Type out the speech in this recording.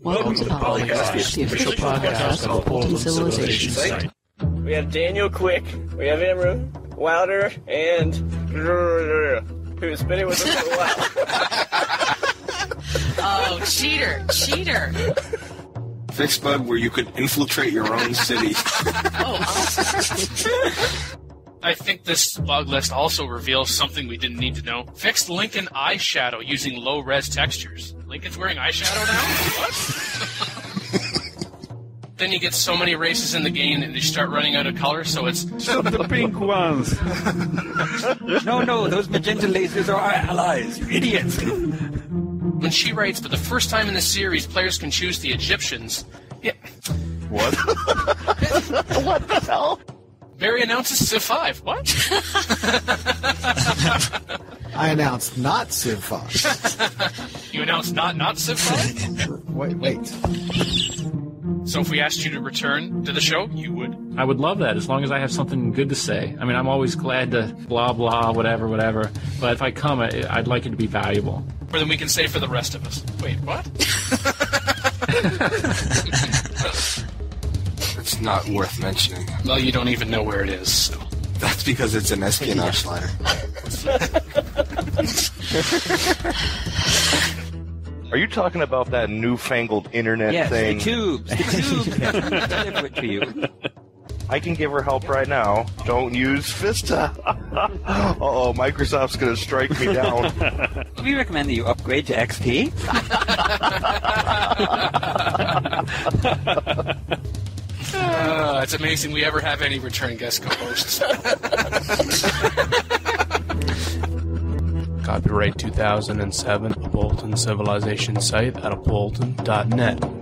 Welcome to Polycast, the official podcast of Apolyton Civilization site. We have Daniel Quick, we have Emma Wilder, and who's been here with us for a while. Oh, cheater, cheater. Fix bug where you could infiltrate your own city. Oh, awesome. I think this bug list also reveals something we didn't need to know. Fixed Lincoln eyeshadow using low res textures. Lincoln's wearing eyeshadow now? What? then you get so many races in the game that they start running out of color, so it's the pink ones. No, no, those magenta lasers are our allies. You idiots. when she writes, but the first time in the series players can choose the Egyptians. Yeah. What? What the hell? Barry announces Civ 5. What? I announced not Civ 5. You announced not not Civ 5? wait, wait. So if we asked you to return to the show, you would. I would love that as long as I have something good to say. I mean, I'm always glad to blah blah whatever whatever. But if I come, I- I'd like it to be valuable. Or then we can say for the rest of us. Wait, what? It's not worth mentioning. Well, you don't even know where it is, so. That's because it's an espionage slider. Are you talking about that newfangled internet Yes, thing? the tubes. The tubes. Deliver it to you. I can give her help right now. Don't use Vista. uh oh, Microsoft's gonna strike me down. We recommend that you upgrade to XP. It's amazing we ever have any return guest co-hosts. Copyright 2007, Apolyton Civilization site at apolyton.net.